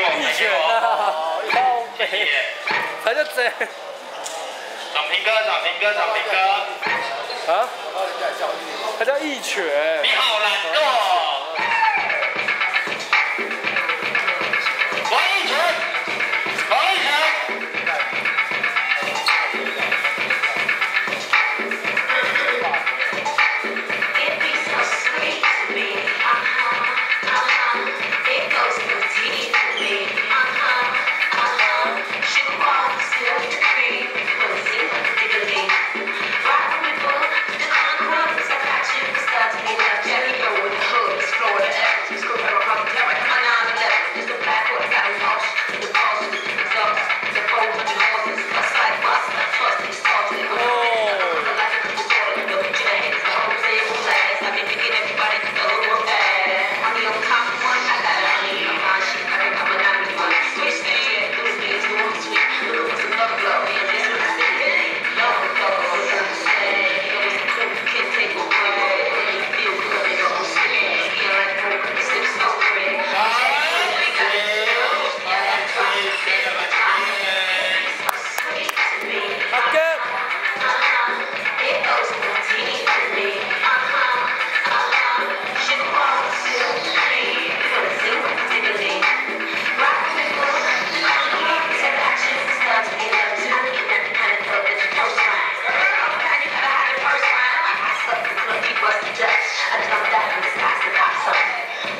我，一拳啊，靠背，他就这，涨平哥，涨平哥，涨平哥，啊，他叫一拳。你好懒惰。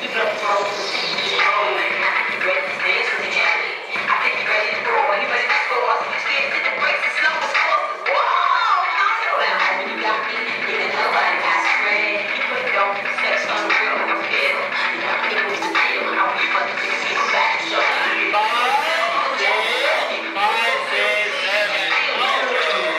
You don't know.